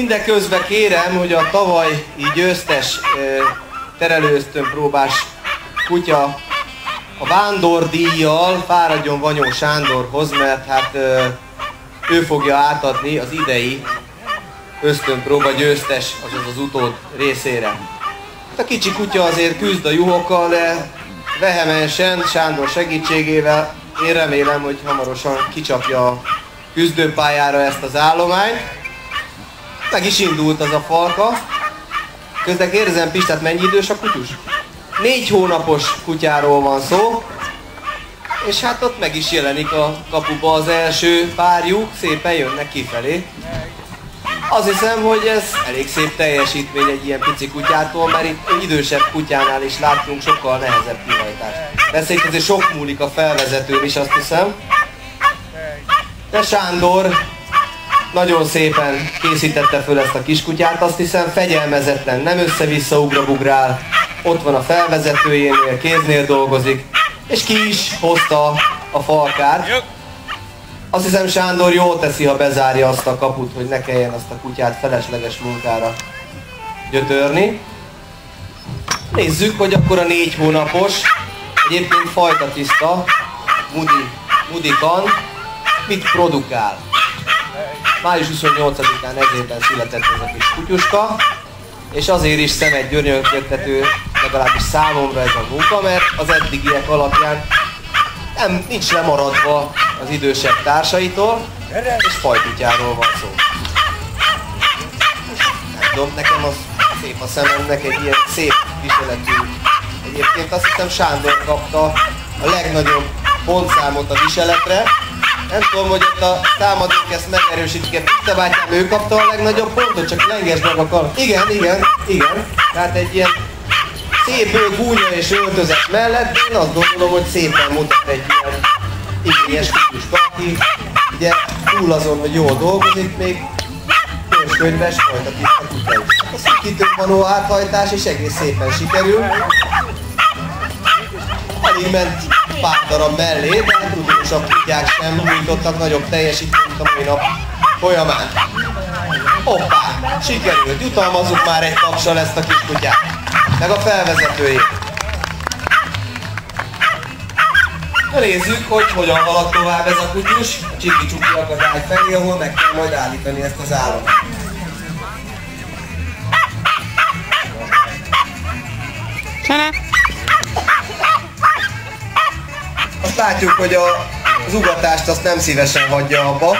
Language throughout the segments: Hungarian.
Mindeközben kérem, hogy a tavaly így győztes terelőztön próbás kutya a vándordíjjal fáradjon Vanyó Sándorhoz, mert hát ő fogja átadni az idei ösztönpróba győztes, azaz az utód részére. Hát a kicsi kutya azért küzd a juhokkal, de vehemensen, Sándor segítségével én remélem, hogy hamarosan kicsapja a küzdőpályára ezt az állományt. Meg is indult az a falka. Közben kérdezem Pistát, mennyi idős a kutyus? Négy hónapos kutyáról van szó, és hát ott meg is jelenik a kapuba az első párjuk, szépen jönnek kifelé. Azt hiszem, hogy ez elég szép teljesítmény egy ilyen pici kutyától, mert itt idősebb kutyánál is láttunk sokkal nehezebb kihajtást. Persze itt azért sok múlik a felvezetőn is, azt hiszem. De Sándor nagyon szépen készítette föl ezt a kiskutyát, azt hiszem fegyelmezetlen, nem össze-vissza ugrabugrál, ott van a felvezetőjénél, kéznél dolgozik, és ki is hozta a falkát. Azt hiszem Sándor jól teszi, ha bezárja azt a kaput, hogy ne kelljen azt a kutyát felesleges munkára gyötörni. Nézzük, hogy akkor a négy hónapos, egyébként fajta tiszta, Mudi, Mudikan mit produkál. Május 28-án ezérben született ez a kis kutyuska, és azért is szemet gyönyörködtető, legalábbis számomra ez a munka, mert az eddigiek alapján nem, nincs lemaradva az idősebb társaitól, és fajkutyáról van szó. Nem tudom, nekem az szép a szememnek egy ilyen szép viseletű. Egyébként azt hiszem Sándor kapta a legnagyobb pontszámot a viseletre, nem tudom, hogy ott a támadók ezt megerősítik, te bátyám, ő kapta a legnagyobb pontot, csak lengesd meg a kar. Igen, igen, igen. Tehát egy ilyen szép gúnya és öltözet mellett én azt gondolom, hogy szépen mutat egy ilyen igényes típus aki ugye túl azon, hogy jól dolgozik, még könyves folytatik a kutya is. A szikítő való áthajtás is egész szépen sikerül. Alig ment pár darab mellé, de tudósabb kutyák sem nyújtottak nagyobb teljesítményt a mai nap folyamán. Hoppá, sikerült, jutalmazzuk már egy tapsal ezt a kis kutyát, meg a felvezetőjét. Nézzük, hogy hogyan halad tovább ez a kutyus, a csiki csuki akadály felé, ahol meg kell majd állítani ezt az államot. Sene! Látjuk, hogy a, az azt nem szívesen hagyja abba.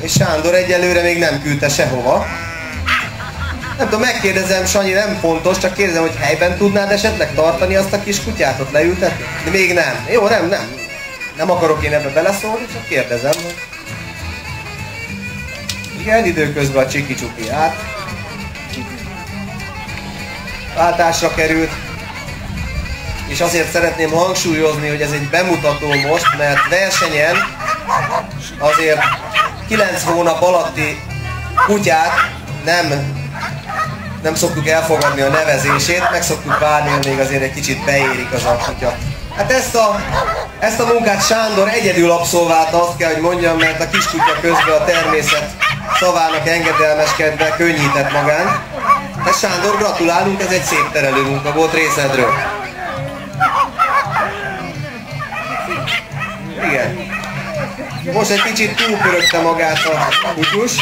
És Sándor egyelőre még nem küldte sehova. Nem tudom, megkérdezem, Sanyi, nem fontos, csak kérdezem, hogy helyben tudnád esetleg tartani azt a kis kutyát, ott leültetni? De még nem. Jó, nem, nem. Nem akarok én ebbe beleszólni, csak kérdezem. Igen, időközben a csiki csuki át. Váltásra került és azért szeretném hangsúlyozni, hogy ez egy bemutató most, mert versenyen azért 9 hónap alatti kutyát nem, nem szoktuk elfogadni a nevezését, meg szoktuk várni, még azért egy kicsit beérik az a kutya. Hát ezt a, ezt a munkát Sándor egyedül abszolválta, azt kell, hogy mondjam, mert a kiskutya közben a természet szavának engedelmeskedve könnyített magán. Hát Sándor, gratulálunk, ez egy szép terelő munka volt részedről. Most egy kicsit túlpörögte magát a kutyus,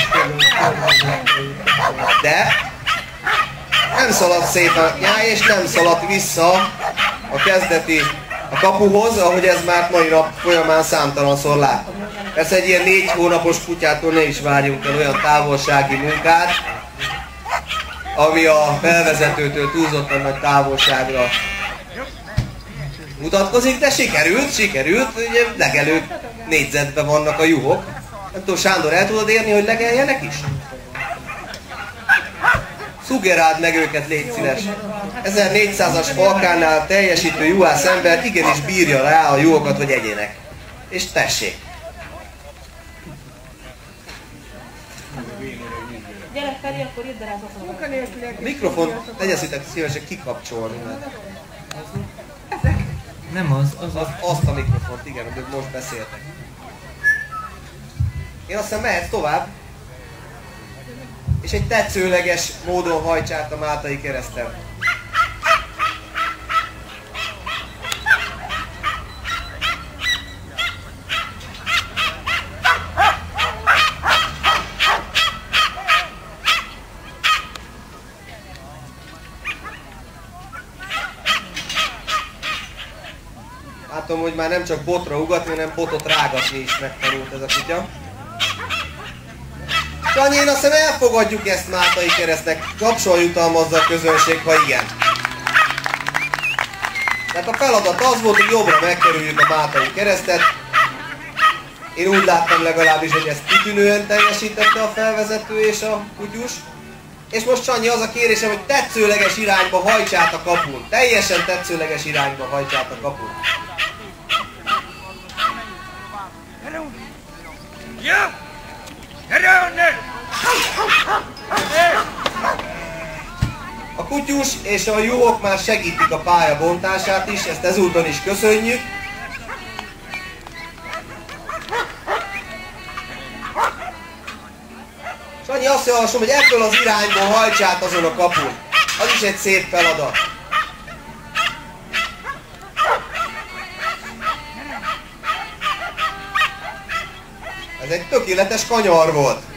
de nem szaladt szét a nyáj, és nem szaladt vissza a kezdeti a kapuhoz, ahogy ez már mai nap folyamán számtalanszor lát. Persze egy ilyen négy hónapos kutyától ne is várjunk el olyan távolsági munkát, ami a felvezetőtől túlzottan nagy távolságra mutatkozik, de sikerült, sikerült, ugye legelő négyzetben vannak a juhok. Nem tudom, Sándor, el tudod érni, hogy legeljenek is? Szugeráld meg őket, légy szíves. 1400-as falkánál teljesítő juhász ember igenis bírja rá a juhokat, hogy egyének. És tessék. Gyere felé, akkor ide rá a mikrofon, tegyetek szívesek kikapcsolni. Mert... Nem az, az, az azt a mikrofont, igen, amit most beszéltek. Én azt hiszem mehetsz tovább. És egy tetszőleges módon hajts át a Mátai kereszten. Látom, hogy már nem csak botra ugatni, hanem botot rágatni is megtanult ez a kutya. Sanyi, én azt hiszem elfogadjuk ezt Mátai keresztnek. Kapsol jutalmazza a közönség, ha igen. Tehát a feladat az volt, hogy jobbra megkerüljük a Mátai keresztet. Én úgy láttam legalábbis, hogy ezt kitűnően teljesítette a felvezető és a kutyus. És most Sanyi az a kérésem, hogy tetszőleges irányba hajtsát a kapun. Teljesen tetszőleges irányba hajtsát a kapun. Ja! Gyere onnan! A kutyus és a juhok már segítik a pálya bontását is, ezt ezúton is köszönjük. Sanyi azt javaslom, hogy ebből az irányból hajtsát azon a kapun. Az is egy szép feladat. Ez egy tökéletes kanyar volt.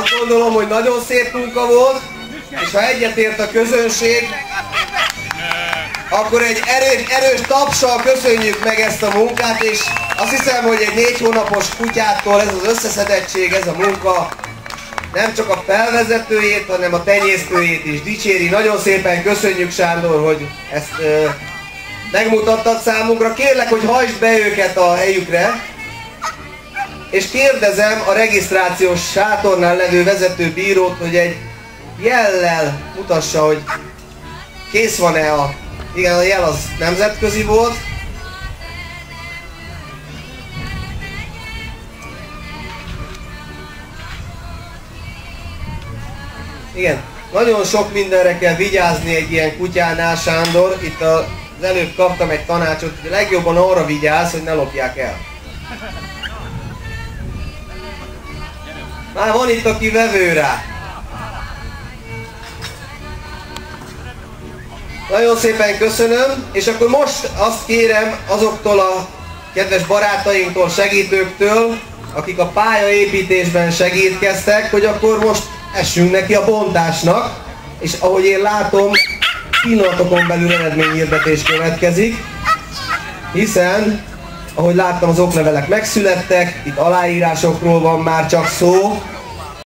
Azt gondolom, hogy nagyon szép munka volt, és ha egyetért a közönség, akkor egy erős, erős tapsal köszönjük meg ezt a munkát, és azt hiszem, hogy egy négy hónapos kutyától ez az összeszedettség, ez a munka nem csak a felvezetőjét, hanem a tenyésztőjét is dicséri. Nagyon szépen köszönjük Sándor, hogy ezt ö, megmutattad számunkra. Kérlek, hogy hajtsd be őket a helyükre, és kérdezem a regisztrációs sátornál levő vezető bírót, hogy egy jellel mutassa, hogy kész van-e a... Igen, a jel az nemzetközi volt. Igen, nagyon sok mindenre kell vigyázni egy ilyen kutyánál, Sándor. Itt az előbb kaptam egy tanácsot, hogy legjobban arra vigyázz, hogy ne lopják el. Már van itt, aki vevő rá. Nagyon szépen köszönöm, és akkor most azt kérem azoktól a kedves barátainktól, segítőktől, akik a pályaépítésben segítkeztek, hogy akkor most essünk neki a bontásnak, és ahogy én látom, pillanatokon belül eredményhirdetés következik, hiszen, ahogy láttam, az oklevelek megszülettek, itt aláírásokról van már csak szó,